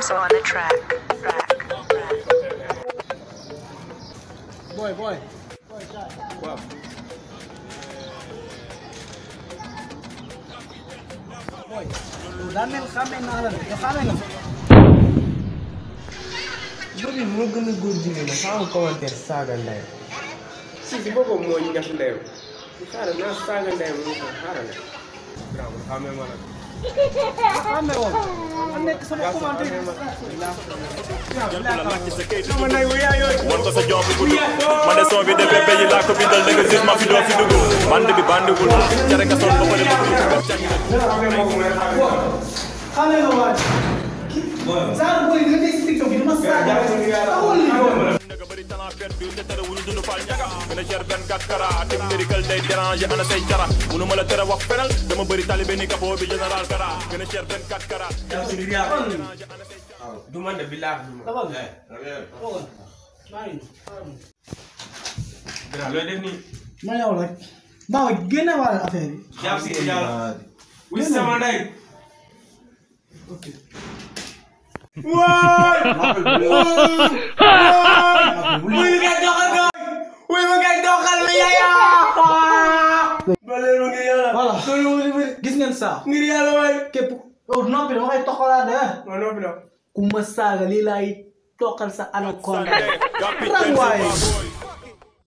Enzo on the track. Track. boy boy. waaw. boy. yow daa mel xàmmee naa la de yow xàmmee nga ma. Bobby moo gën a góor jigéen ñi xaaral commentaire saaga ndey. si si boppam moo ñax ndeyam. xaaral naa saaga ndeyam mu ko xaaral la. bravo xamee ma la. xàmmee woon. ma nekk sama commentaire. won ko sa job bu gudd man de son bi de bébé yi laa ko bindal gis ma fi doo fi dugg band bi bandiwul jare nga sol ba pare bëgg xàmmee nga waay. kii bëri talent perdu te tere wuñu dund fal ñaga gën a cher benn kat kara tim miracle day déranger ana say cara munu ma la tere wax fenal dama bëri talibé ni kapoo bi général kara gën a cher benn kat kara du man de billaahi du man. Taxawal. Toogal. maa ngi nii. Grand looy def nii. ma ñëw rek. Baaw génne waale affaire yi. jàpp si yàlla. wis sama ndey. wuy voilà gis ngeen saa. ngir yàlla waay. képp yow noppi dama koy toxalaat de. ma noppi la. ku ma saaga lii laay toqal sa anaconda. Rang